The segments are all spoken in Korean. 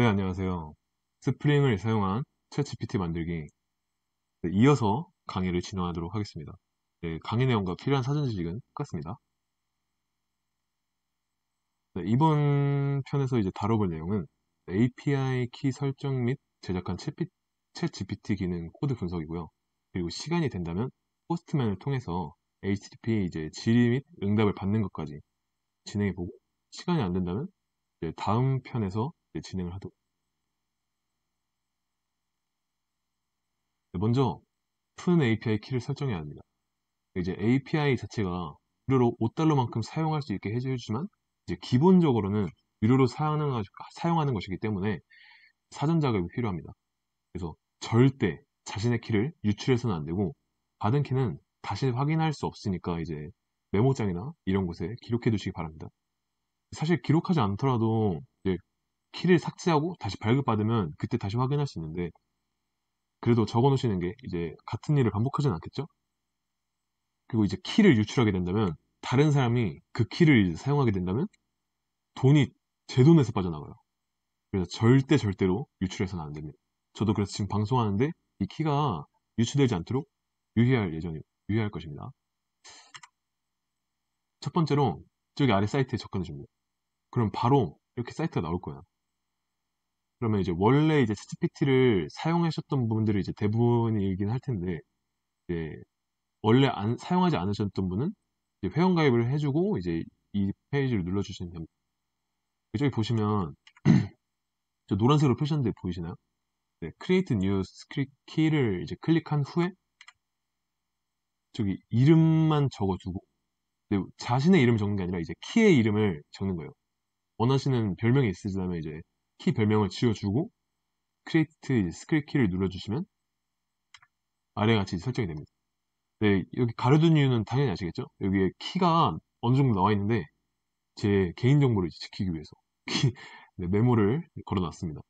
네, 안녕하세요. Spring을 사용한 ChatGPT 만들기 네, 이어서 강의를 진행하도록 하겠습니다. 네, 강의 내용과 필요한 사전 지식은 똑같습니다. 네, 이번 편에서 이제 다뤄볼 내용은 API 키 설정 및 제작한 ChatGPT 기능 코드 분석이고요. 그리고 시간이 된다면 Postman을 통해서 HTTP 이제 질의 및 응답을 받는 것까지 진행해보고 시간이 안 된다면 다음 편에서 진행을 하도록 네, 먼저 푸는 API 키를 설정해야 합니다. 이제 API 자체가 무료로 5달러만큼 사용할 수 있게 해주지만 이제 기본적으로는 유료로 사용하는, 사용하는 것이기 때문에 사전 자격이 필요합니다. 그래서 절대 자신의 키를 유출해서는 안 되고 받은 키는 다시 확인할 수 없으니까 이제 메모장이나 이런 곳에 기록해 두시기 바랍니다. 사실 기록하지 않더라도 키를 삭제하고 다시 발급받으면 그때 다시 확인할 수 있는데 그래도 적어 놓으시는 게 이제 같은 일을 반복하진 않겠죠? 그리고 이제 키를 유출하게 된다면 다른 사람이 그 키를 사용하게 된다면 돈이 제 돈에서 빠져나가요. 그래서 절대 절대로 유출해서는 안 됩니다. 저도 그래서 지금 방송하는데 이 키가 유출되지 않도록 유의할 예정이 유의할 것입니다. 첫 번째로 저기 아래 사이트에 접근해 줍니다. 그럼 바로 이렇게 사이트가 나올 거예요. 그러면 이제 원래 이제 챗GPT를 사용하셨던 분들이 이제 대부분이긴 할 텐데, 이제 원래 안, 사용하지 않으셨던 분은 회원 가입을 해주고 이제 이 페이지를 눌러주시면 됩니다. 저기 보시면 저 노란색으로 표시한 데 보이시나요? 네, Create New key를 이제 클릭한 후에 저기 이름만 적어두고 네, 자신의 이름을 적는 게 아니라 이제 키의 이름을 적는 거예요. 원하시는 별명이 있으시다면 이제 키 별명을 지어주고 Create secret key를 눌러주시면 아래 같이 설정이 됩니다. 네, 여기 가려둔 이유는 당연히 아시겠죠? 여기에 키가 어느 정도 나와 있는데 제 개인정보를 지키기 위해서 키, 네, 메모를 걸어놨습니다.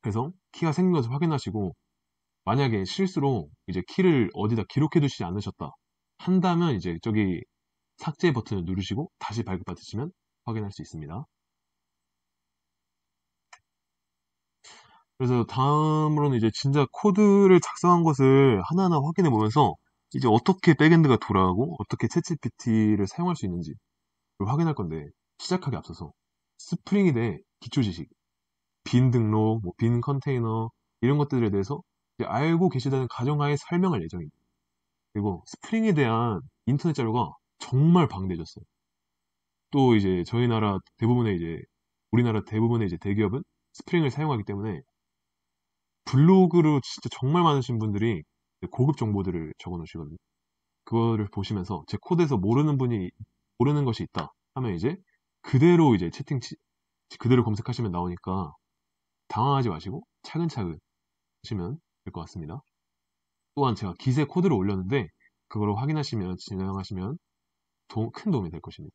그래서 키가 생긴 것을 확인하시고 만약에 실수로 이제 키를 어디다 기록해 두시지 않으셨다 한다면 이제 저기 삭제 버튼을 누르시고 다시 발급받으시면 확인할 수 있습니다. 그래서 다음으로는 이제 진짜 코드를 작성한 것을 하나하나 확인해 보면서 이제 어떻게 backend가 돌아가고 어떻게 ChatGPT를 사용할 수 있는지 확인할 건데 시작하기 앞서서 Spring에 대해 기초 지식, bean 등록, 뭐 bean container 이런 것들에 대해서 알고 계시다는 가정하에 설명할 예정입니다. 그리고 Spring에 대한 인터넷 자료가 정말 방대해졌어요. 또 이제 저희 나라 대부분의 이제 우리나라 대부분의 이제 대기업은 Spring을 사용하기 때문에 블로그로 진짜 정말 많으신 분들이 고급 정보들을 적어 놓으시거든요. 그거를 보시면서 제 코드에서 모르는 분이 모르는 것이 있다 하면 이제 그대로 이제 채팅 치, 그대로 검색하시면 나오니까 당황하지 마시고 차근차근 하시면 될 것 같습니다. 또한 제가 기세 코드를 올렸는데 그걸 확인하시면 진행하시면 도, 큰 도움이 될 것입니다.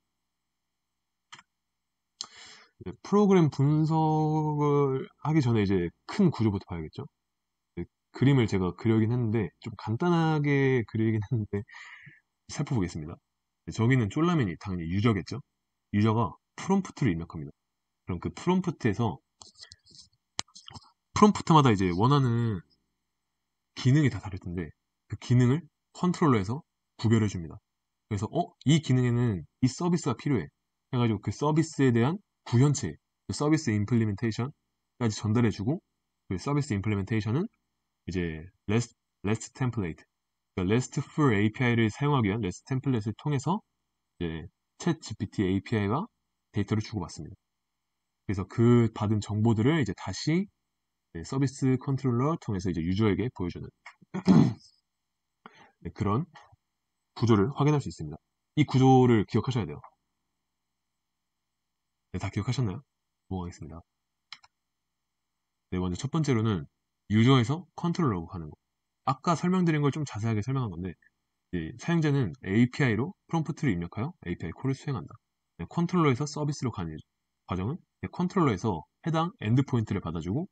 네, 프로그램 분석을 하기 전에 이제 큰 구조부터 봐야겠죠. 네, 그림을 제가 그려긴 했는데 좀 간단하게 그리긴 했는데 살펴보겠습니다. 네, 저기는 졸라맨이 당연히 user겠죠. user가 프롬프트를 입력합니다. 그럼 그 프롬프트에서 프롬프트마다 이제 원하는 기능이 다 다를 텐데 그 기능을 controller에서 구별해 줍니다. 그래서 어? 이 기능에는 이 서비스가 필요해. 해가지고 그 서비스에 대한 구현체, 그 서비스 implementation까지 전달해주고 그 서비스 implementation은 이제 REST, REST template, 그러니까 RESTful API를 사용하기 위한 REST 템플릿을 통해서 이제 ChatGPT API가 데이터를 주고받습니다. 그래서 그 받은 정보들을 이제 다시 서비스 컨트롤러 통해서 이제 유저에게 보여주는 네, 그런 구조를 확인할 수 있습니다. 이 구조를 기억하셔야 돼요. 네, 다 기억하셨나요? 넘어가겠습니다. 네, 먼저 첫 번째로는 유저에서 컨트롤러로 가는 거. 아까 설명드린 걸 좀 자세하게 설명한 건데 사용자는 API로 프롬프트를 입력하여 API 콜을 수행한다. 네, 컨트롤러에서 서비스로 가는 과정은 네, 컨트롤러에서 해당 endpoint를 받아주고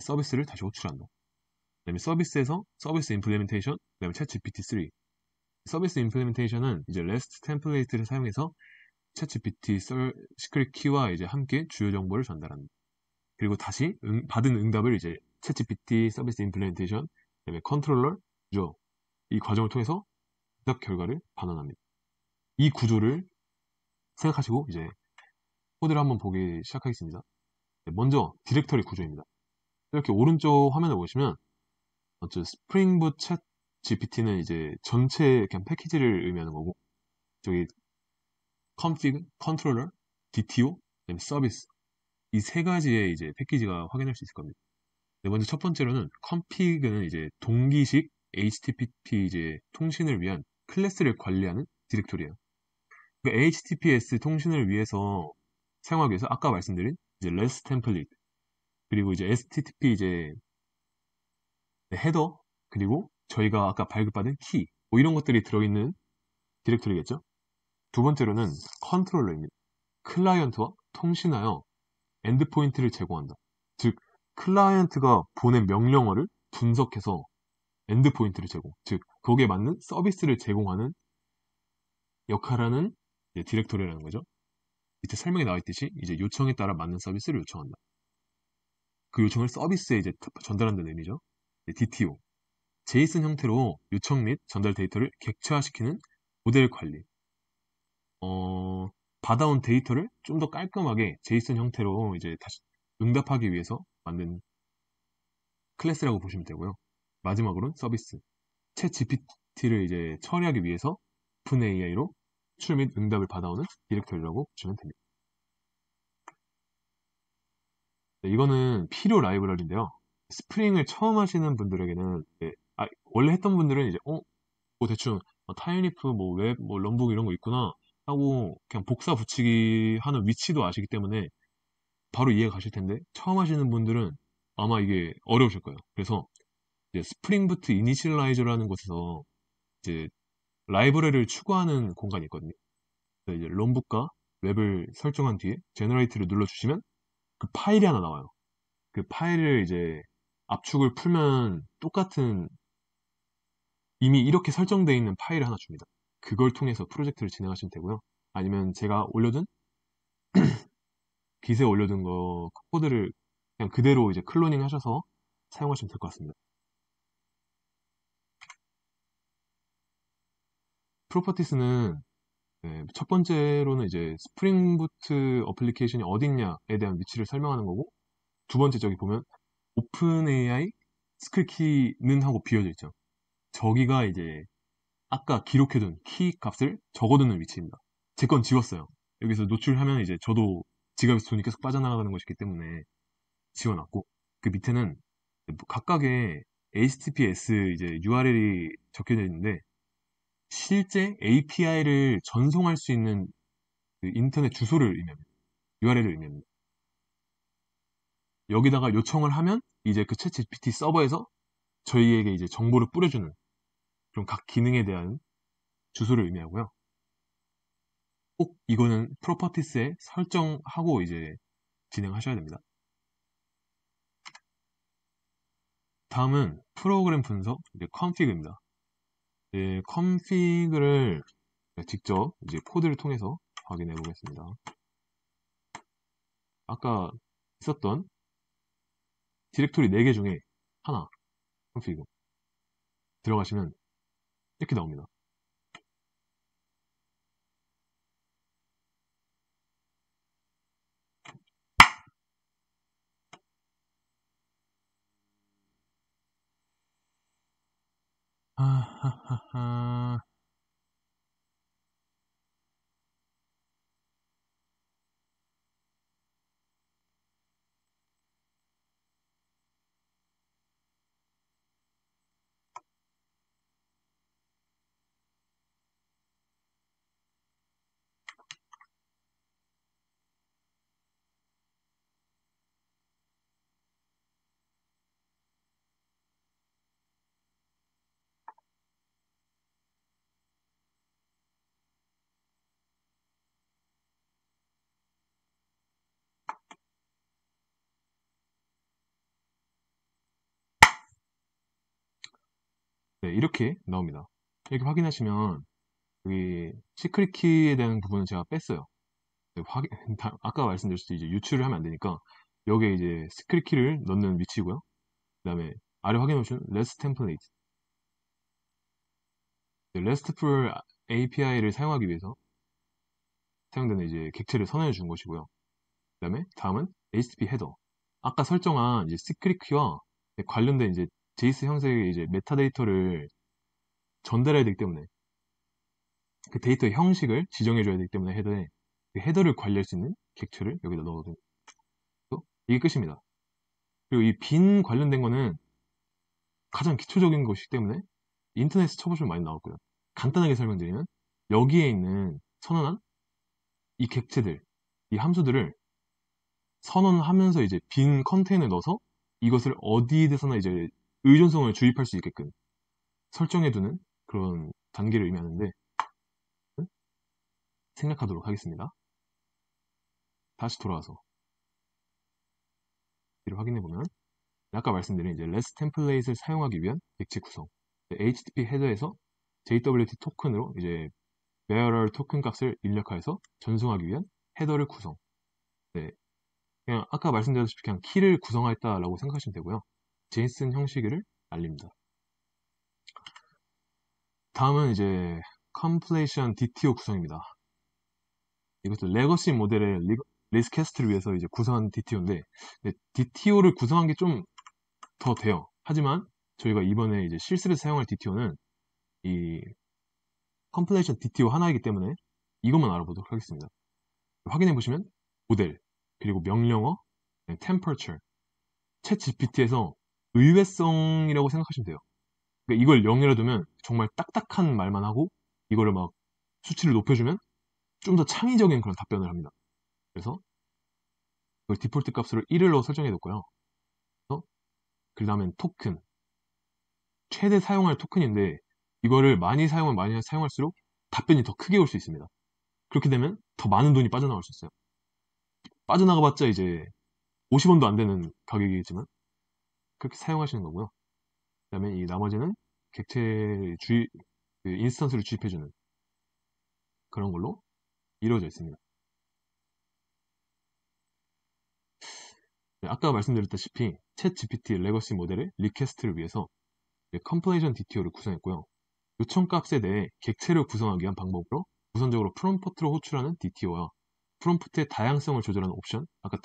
서비스를 다시 호출한다. 그 다음에 서비스에서 서비스 implementation, 그 다음에 ChatGPT 서비스 implementation은 이제 REST template를 사용해서 ChatGPT secret key와 이제 함께 주요 정보를 전달합니다. 그리고 다시 응, 받은 응답을 이제 ChatGPT 서비스 implementation, 그다음에 컨트롤러, 구조 이 과정을 통해서 응답 결과를 반환합니다. 이 구조를 생각하시고 이제 코드를 한번 보기 시작하겠습니다. 네, 먼저 디렉터리 구조입니다. 이렇게 오른쪽 화면을 보시면 먼저 Spring Boot ChatGPT는 이제 전체 그냥 패키지를 의미하는 거고 저기 config, controller, DTO, 그다음에 서비스 이 세 가지의 이제 패키지가 확인할 수 있을 겁니다. 네 번째 첫 번째로는 config는 이제 동기식 HTTP 이제 통신을 위한 클래스를 관리하는 디렉토리예요. 그 HTTPS 통신을 위해서 사용하기 위해서 아까 말씀드린 이제 REST template 그리고 이제 HTTP 이제 헤더 그리고 저희가 아까 발급받은 키, 뭐 이런 것들이 들어있는 디렉토리겠죠? 두 번째로는 컨트롤러입니다. 클라이언트와 통신하여 endpoint를 제공한다. 즉, 클라이언트가 보낸 명령어를 분석해서 endpoint를 제공, 즉, 거기에 맞는 서비스를 제공하는 역할하는 디렉토리라는 거죠. 밑에 설명에 나와 있듯이 이제 요청에 따라 맞는 서비스를 요청한다. 그 요청을 서비스에 이제 전달한다는 의미죠. DTO. JSON 형태로 요청 및 전달 데이터를 객체화시키는 모델 관리. 어, 받아온 데이터를 좀 더 깔끔하게 JSON 형태로 이제 다시 응답하기 위해서 만든 클래스라고 보시면 되고요. 마지막으로는 서비스. ChatGPT를 이제 처리하기 위해서 OpenAI로 호출 및 응답을 받아오는 디렉터리라고 보시면 됩니다. 네, 이거는 필요 라이브러리인데요. Spring을 처음 하시는 분들에게는 네, 아, 원래 했던 분들은 이제 어, 뭐 대충 뭐 Thymeleaf, 뭐 웹, 뭐 럼북 이런 거 있구나 하고 그냥 복사 붙이기 하는 위치도 아시기 때문에 바로 이해가 가실 텐데 처음 하시는 분들은 아마 이게 어려우실 거예요. 그래서 이제 Spring Boot Initializr라는 곳에서 이제 라이브러리를 추가하는 공간이 있거든요. 이제 Lombok과 웹을 설정한 뒤에 generate를 눌러주시면 그 파일이 하나 나와요. 그 파일을 이제 압축을 풀면 똑같은 이미 이렇게 설정되어 있는 파일을 하나 줍니다. 그걸 통해서 프로젝트를 진행하시면 되고요. 아니면 제가 올려둔 기세 올려둔 거 코드를 그냥 그대로 이제 cloning 하셔서 사용하시면 될 것 같습니다. properties는 네, 첫 번째로는 이제 Spring Boot application이 어딨냐에 대한 위치를 설명하는 거고 두 번째 저기 보면 오픈 AI 스크립키는 하고 비어져 있죠. 저기가 이제 아까 기록해둔 키 값을 적어두는 위치입니다. 제 건 지웠어요. 여기서 노출하면 이제 저도 지갑에서 돈이 계속 빠져나가는 것이기 때문에 지워놨고 그 밑에는 각각의 HTTPS 이제 URL이 적혀져 있는데 실제 API를 전송할 수 있는 그 인터넷 주소를 의미합니다. URL을 의미합니다. 여기다가 요청을 하면 이제 그 챗 GPT 서버에서 저희에게 이제 정보를 뿌려주는 그런 각 기능에 대한 주소를 의미하고요. 꼭 이거는 프로퍼티스에 설정하고 이제 진행하셔야 됩니다. 다음은 프로그램 분석, 이제 config입니다. 이 config를 직접 이제 코드를 통해서 확인해 보겠습니다. 아까 있었던 디렉토리 4개 중에 하나 config 들어가시면 이렇게 나옵니다. 하하하하. 네, 이렇게 나옵니다. 이렇게 확인하시면 여기 secret key에 대한 부분은 제가 뺐어요. 확인, 다- 아까 말씀드렸듯이 이제 유출을 하면 안 되니까 여기에 이제 secret key를 넣는 위치고요. 그 다음에 아래 확인해 보시면 REST template. RESTful API를 사용하기 위해서 사용되는 이제 객체를 선언해 준 것이고요. 그 다음에 다음은 HTTP 헤더. 아까 설정한 이제 secret key와 관련된 이제 JSON 형식의 이제 메타데이터를 전달해야 되기 때문에 그 데이터의 형식을 지정해 줘야 되기 때문에 헤더에 그 헤더를 관리할 수 있는 객체를 여기다 넣어둔 게 끝입니다. 그리고 이 Bean 관련된 거는 가장 기초적인 것이기 때문에 인터넷에 쳐보시면 많이 나왔고요. 간단하게 설명드리면 여기에 있는 선언한 이 객체들, 이 함수들을 선언하면서 이제 빈 컨테이너에 넣어서 이것을 어디에서나 이제 의존성을 주입할 수 있게끔 설정해두는 그런 단계를 의미하는데 생략하도록 하겠습니다. 다시 돌아와서 이를 확인해 보면 아까 말씀드린 이제 REST 템플레이트를 사용하기 위한 객체 구성 HTTP 헤더에서 JWT 토큰으로 이제 bearer 토큰 값을 입력하여서 전송하기 위한 헤더를 구성 네. 그냥 아까 말씀드렸다시피 그냥 키를 구성하였다라고 생각하시면 되고요. JSON 형식을 알립니다. 다음은 이제 completion DTO 구성입니다. 이것도 legacy 모델의 request를 위해서 이제 구성한 DTO인데 DTO를 구성한 게 좀 더 돼요. 하지만 저희가 이번에 이제 실습에 사용할 DTO는 이 completion DTO 하나이기 때문에 이것만 알아보도록 하겠습니다. 확인해 보시면 모델, 그리고 명령어, temperature, 챗 GPT에서 의외성이라고 생각하시면 돼요. 그러니까 이걸 0이라 두면 정말 딱딱한 말만 하고 이거를 막 수치를 높여주면 좀 더 창의적인 그런 답변을 합니다. 그래서 이걸 디폴트 값으로 1로 설정해 놓고요. 그 다음엔 토큰. 최대 사용할 토큰인데 이거를 많이 사용하면 많이 사용할수록 답변이 더 크게 올 수 있습니다. 그렇게 되면 더 많은 돈이 빠져나갈 수 있어요. 빠져나가봤자 이제 50원도 안 되는 가격이겠지만 그렇게 사용하시는 거고요. 그 다음에 이 나머지는 객체 주입, 그 인스턴스를 주입해주는 그런 걸로 이루어져 있습니다. 네, 아까 말씀드렸다시피 챗 GPT legacy 모델의 request를 위해서 completion DTO를 구성했고요. 요청 값에 대해 객체를 구성하기 위한 방법으로 우선적으로 프롬프트로 호출하는 DTO와 프롬프트의 다양성을 조절하는 옵션, 아까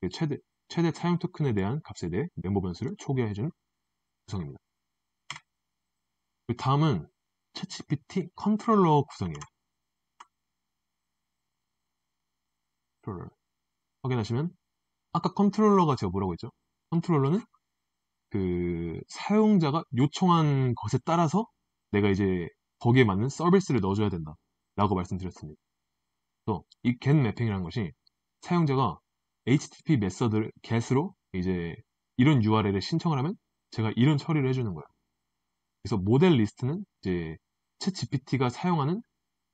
그 최대, 최대 사용 토큰에 대한 값에 대해 멤버 변수를 초기화해주는 구성입니다. 그 다음은 챗GPT 컨트롤러 구성이에요. 컨트롤러. 확인하시면 아까 컨트롤러가 제가 뭐라고 했죠? 컨트롤러는 그 사용자가 요청한 것에 따라서 내가 이제 거기에 맞는 서비스를 넣어줘야 된다 라고 말씀드렸습니다. get 매핑이라는 것이 사용자가 HTTP method를 get으로 이제 이런 URL에 신청을 하면 제가 이런 처리를 해주는 거예요. 그래서 모델 리스트는 이제 챗 GPT가 사용하는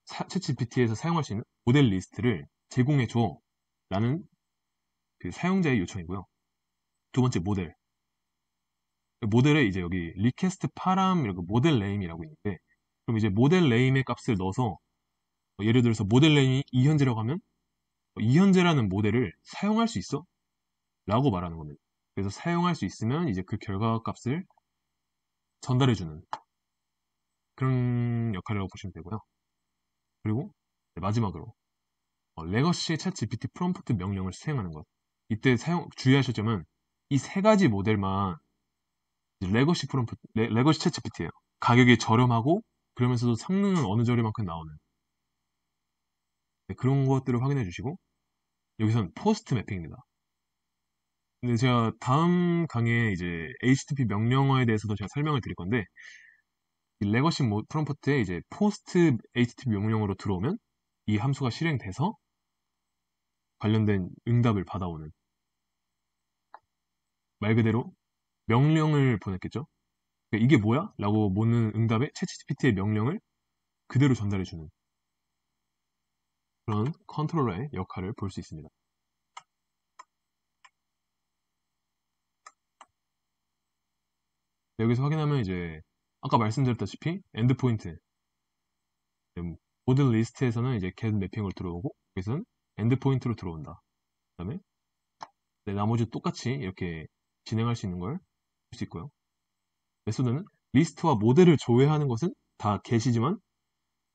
챗 GPT에서 사용할 수 있는 모델 리스트를 제공해 줘 라는 그 사용자의 요청이고요. 두 번째 모델. 모델에 이제 여기 request param 이라고 model name이라고 있는데 그럼 이제 model name의 값을 넣어서 예를 들어서 model name이 이현재라고 하면 이현재라는 모델을 사용할 수 있어? 라고 말하는 겁니다. 그래서 사용할 수 있으면 이제 그 결과 값을 전달해주는 그런 역할이라고 보시면 되고요. 그리고 마지막으로 legacy 챗 GPT 프롬프트 명령을 수행하는 것. 이때 사용 주의하실 점은 이 세 가지 모델만 legacy 프롬프트, 레, legacy 챗 GPT예요. 가격이 저렴하고 그러면서도 성능은 어느 정도만큼 나오는 네, 그런 것들을 확인해 주시고 여기선 post mapping입니다. 근데 제가 다음 강의에 이제 HTTP 명령어에 대해서도 제가 설명을 드릴 건데 이 legacy 프롬프트에 이제 post HTTP 명령어로 들어오면 이 함수가 실행돼서 관련된 응답을 받아오는 말 그대로 명령을 보냈겠죠. 그러니까 이게 뭐야? 라고 묻는 응답에 챗GPT의 명령을 그대로 전달해 주는 그런 컨트롤러의 역할을 볼 수 있습니다. 여기서 확인하면 이제 아까 말씀드렸다시피 endpoint 모델 리스트에서는 이제 get 매핑을 들어오고 여기서는 endpoint로 들어온다. 그 다음에 네, 나머지 똑같이 이렇게 진행할 수 있는 걸 볼 수 있고요. method는 리스트와 모델을 조회하는 것은 다 get이지만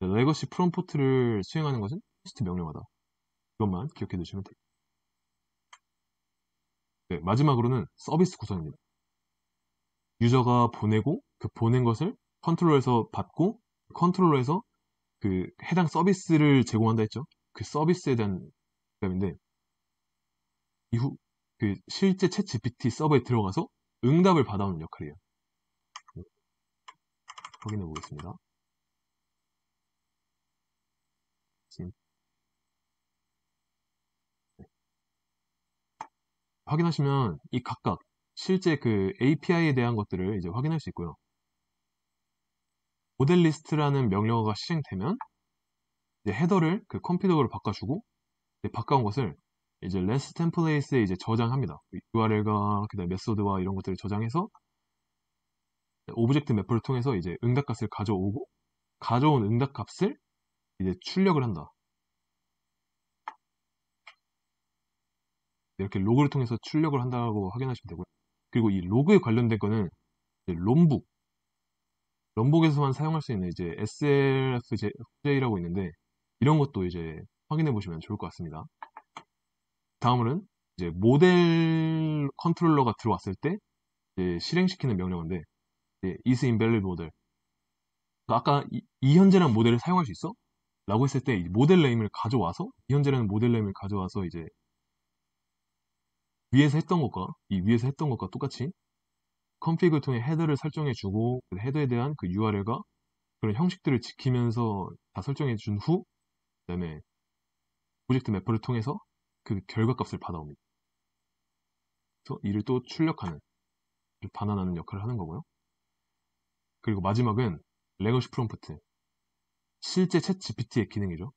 legacy 프롬프트를 수행하는 것은 post 명령어다. 이것만 기억해 두시면 됩니다. 네, 마지막으로는 서비스 구성입니다. 유저가 보내고 그 보낸 것을 컨트롤러에서 받고 컨트롤러에서 그 해당 서비스를 제공한다 했죠. 그 서비스에 대한 대답인데 이후 그 실제 챗 GPT 서버에 들어가서 응답을 받아오는 역할이에요. 네. 확인해 보겠습니다. 확인하시면 이 각각 실제 그 API에 대한 것들을 이제 확인할 수 있고요. 모델 리스트라는 명령어가 실행되면 이제 header를 그 config로 바꿔주고 바꿔온 것을 이제 REST template에 이제 저장합니다. URL과 그다음 method와 이런 것들을 저장해서 object mapper를 통해서 이제 응답값을 가져오고 가져온 응답값을 이제 출력을 한다. 이렇게 로그를 통해서 출력을 한다고 확인하시면 되고요. 그리고 이 로그에 관련된 거는 Lombok, Lombok에서만 사용할 수 있는 이제 SLFJ라고 있는데 이런 것도 이제 확인해 보시면 좋을 것 같습니다. 다음으로는 이제 모델 컨트롤러가 들어왔을 때 실행시키는 명령어인데 is invalid model 아까 이, 이 현재라는 모델을 사용할 수 있어? 라고 했을 때 model name을 가져와서 이 현재라는 model name을 가져와서 이제 위에서 했던 것과 이 위에서 했던 것과 똑같이 config를 통해 header를 설정해 주고 그 헤더에 대한 그 URL과 그런 형식들을 지키면서 다 설정해 준 후 그다음에 object mapper를 통해서 그 결과값을 받아옵니다. 그래서 이를 또 출력하는 반환하는 역할을 하는 거고요. 그리고 마지막은 legacy 프롬프트 실제 챗 GPT의 기능이죠.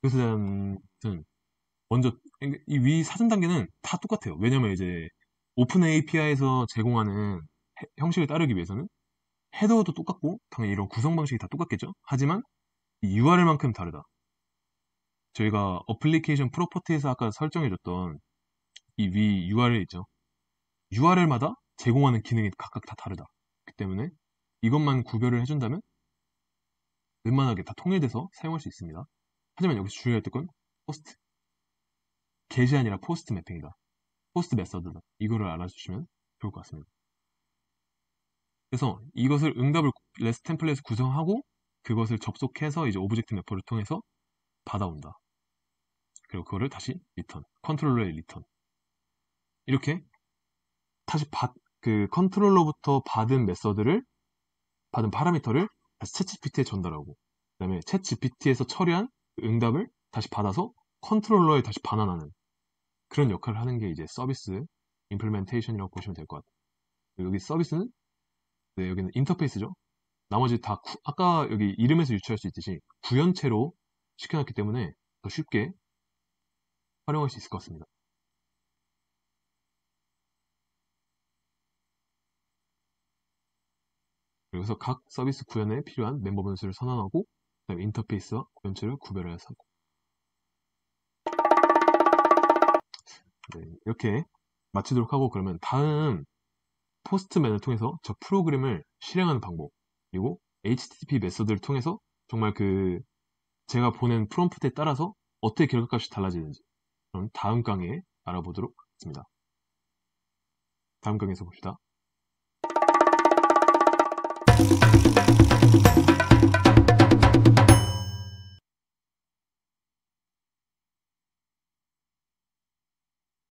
그래서 먼저 이 위 사전 단계는 다 똑같아요. 왜냐면 이제 Open API에서 제공하는 해, 형식을 따르기 위해서는 헤더도 똑같고 당연히 이런 구성 방식이 다 똑같겠죠. 하지만 URL만큼 다르다. 저희가 application property에서 아까 설정해줬던 이 위 URL 있죠. URL마다 제공하는 기능이 각각 다 다르다. 그 때문에 이것만 구별을 해준다면 웬만하게 다 통일돼서 사용할 수 있습니다. 하지만 여기서 주의할 건 post. get이 아니라 post mapping이다. post method다. 이거를 알아주시면 좋을 것 같습니다. 그래서 이것을 응답을 RestTemplate을 구성하고 그것을 접속해서 이제 ObjectMapper를 통해서 받아온다. 그리고 그거를 다시 리턴, 컨트롤러의 리턴. 이렇게 다시 받, 그 컨트롤러부터 받은 method를 받은 파라미터를 다시 ChatGPT에 전달하고 그 다음에 ChatGPT에서 처리한 그 응답을 다시 받아서 컨트롤러에 다시 반환하는 그런 역할을 하는 게 이제 service implementation이라고 보시면 될 것 같아요. 여기 서비스는 네, 여기는 인터페이스죠. 나머지 다 구, 아까 여기 이름에서 유추할 수 있듯이 구현체로 시켜놨기 때문에 더 쉽게 활용할 수 있을 것 같습니다. 그래서 각 서비스 구현에 필요한 멤버 변수를 선언하고 그다음에 인터페이스와 구현체를 구별해서 네, 이렇게 마치도록 하고 그러면 다음 포스트맨을 통해서 저 프로그램을 실행하는 방법 그리고 HTTP 메서드를 통해서 정말 그 제가 보낸 프롬프트에 따라서 어떻게 결과값이 달라지는지 그럼 다음 강의에 알아보도록 하겠습니다. 다음 강의에서 봅시다.